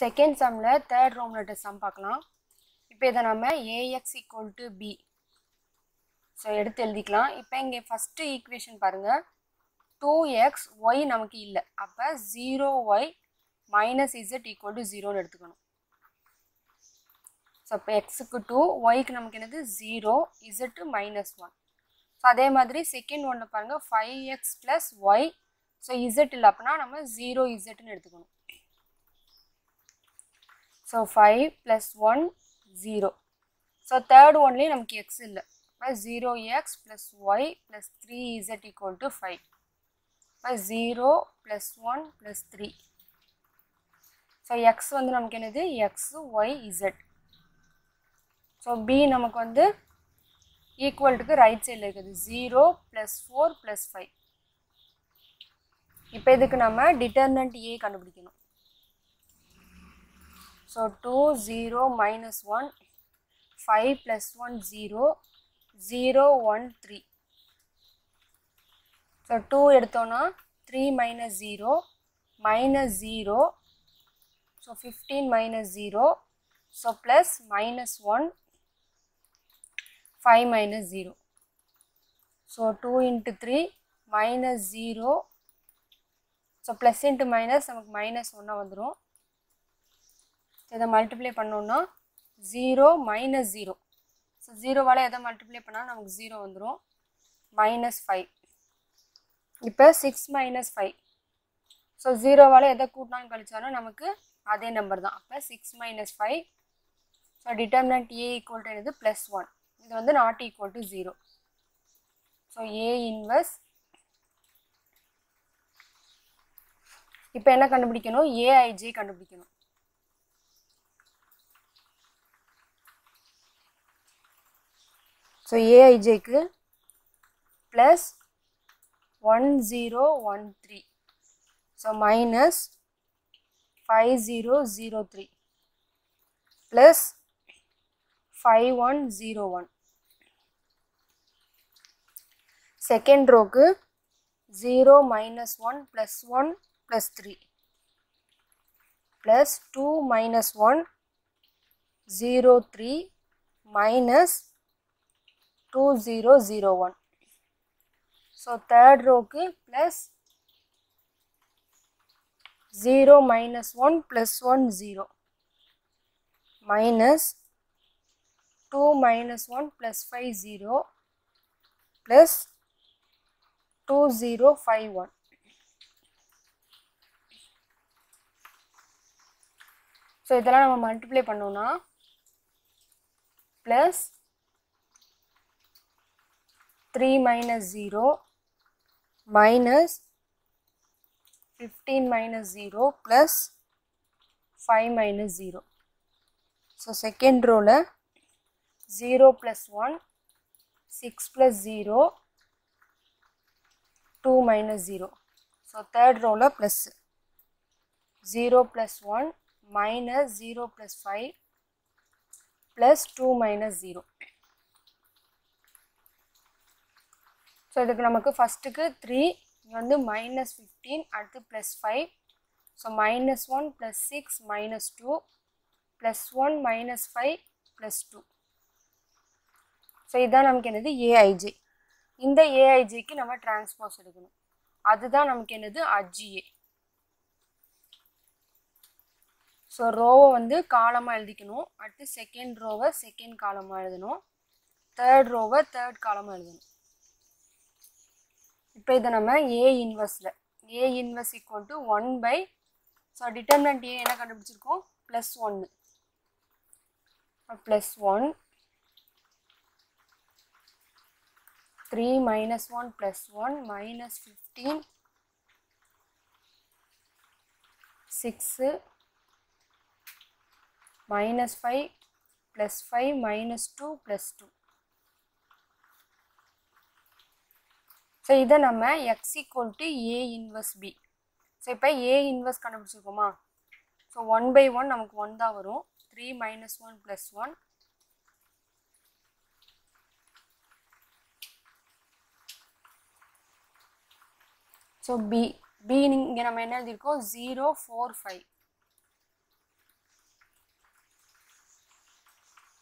Second சம்மில் third ரோம்லெட்ட some பார்க்கலாம். இப்போ இதை நம்ம a x equal to B so எடுத்து எழுதிக்கலாம். இப்போ இங்கே ஃபஸ்ட்டு ஈக்குவேஷன் பாருங்கள் டூ எக்ஸ் ஒய் நமக்கு இல்லை. அப்போ zero Y minus Z equal to ஜீரோன்னு எடுத்துக்கணும். ஸோ இப்போ எக்ஸுக்கு டூ ஒய்க்கு நமக்கு என்னது? Zero Z minus one so அதே மாதிரி செகண்ட் ஒன்று பாருங்கள் five X plus Y so Z இல்லை. அப்படின்னா நம்ம ஜீரோ இசட்னு எடுத்துக்கணும். So five plus one zero so third ஒன்லேயும் நமக்கு எக்ஸ் இல்லை. அப்போ zero x plus y plus three z equal to five இப்போ zero plus one plus three so x வந்து நமக்கு என்னது? X y z so B நமக்கு வந்து ஈக்குவல்ட்டுக்கு ரைட் சைடில் இருக்குது. Zero plus four plus five இப்போ இதுக்கு நம்ம டிட்டர்னண்ட் ஏ கண்டுபிடிக்கணும். So two zero minus one five plus one zero zero one three so two எடுத்தோன்னா three minus zero minus zero so fifteen minus zero so plus minus one five minus zero so two into three minus zero so plus into minus நமக்கு minus ஒன்றா வந்துடும் இதை multiply பண்ணோன்னா zero minus zero so ஜீரோவால் எதை multiply பண்ணால் நமக்கு zero வந்துடும் மைனஸ் ஃபைவ் இப்போ சிக்ஸ் மைனஸ் ஃபைவ் ஸோ ஜீரோவால் எதை கூட்டினாலும் கழிச்சாலும் நமக்கு அதே நம்பர் தான். அப்போ six minus five so determinant A equal to என்னது? ப்ளஸ் ஒன் இது வந்து not equal to zero so A inverse இப்போ என்ன கண்டுபிடிக்கணும்? ஏஐஜே கண்டுபிடிக்கணும். So ஏஐஜேக்கு plus one zero one three so minus five zero zero three plus five one zero one second ரோக்கு zero minus one plus one plus three plus two minus one zero three minus two zero zero one so third ரோக்கு plus zero minus one plus one zero minus two minus one plus five zero plus two zero five one so இதெல்லாம் நம்ம multiply பண்ணோம்னா plus 3 minus 0 minus 15 minus 0 plus 5 minus 0. So, second row la 0 plus 1, 6 plus 0, 2 minus 0. So, third row la plus 0 plus 1 minus 0 plus 5 plus 2 minus 0. So இதுக்கு நமக்கு ஃபஸ்ட்டுக்கு three இங்கே வந்து minus fifteen அடுத்து plus five so minus one plus six minus two plus one minus five plus two so இதுதான் நமக்கு என்னது? AIJ இந்த ஏஐஜேக்கு நம்ம டிரான்ஸ்போஸ் எடுக்கணும். அதுதான் நமக்கு என்னது? அஜிஏ ஸோ ரோவை வந்து காலமாக எழுதிக்கணும். அடுத்து செகண்ட் ரோவை செகண்ட் காலமாக எழுதணும். தேர்ட் ரோவை தேர்ட் காலமாக எழுதணும். இப்போ இதை நம்ம A இன்வெர்ஸில் A inverse equal to one by so determinant A என்ன கண்டுபிடிச்சிருக்கோம்? ப்ளஸ் ஒன்று plus one three minus one plus one minus fifteen six minus five plus five minus two plus two so இதை நம்ம X equal to A inverse B so இப்போ A inverse கண்டுபிடிச்சிருக்கோமா? So one by one நமக்கு one தான் வரும். Three minus one plus one so B B இங்கே நம்ம என்ன எழுதியிருக்கோம்? ஜீரோ ஃபோர் ஃபைவ்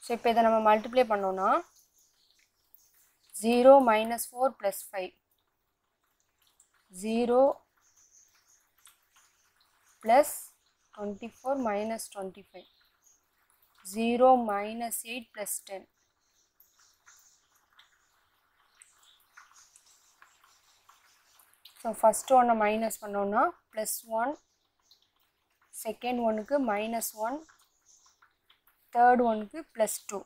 ஸோ இப்போ இதை நம்ம மல்டிப்ளை பண்ணோன்னா zero minus four plus five zero plus twenty four minus twenty five zero minus eight plus ten so first ஒன்று minus பண்ணோன்னா ப்ளஸ் ஒன் செகண்ட் ஒனுக்கு மைனஸ் ஒன் தேர்ட் ஒனுக்கு plus two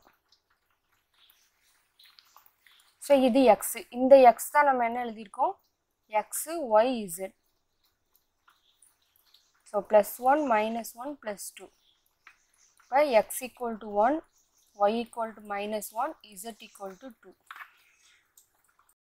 so இது x இந்த X தான் நம்ம என்ன எழுதியிருக்கோம்? x, y, z. So, plus 1 minus 1 plus 2 by x equal to 1, y equal to minus 1, z equal to 2.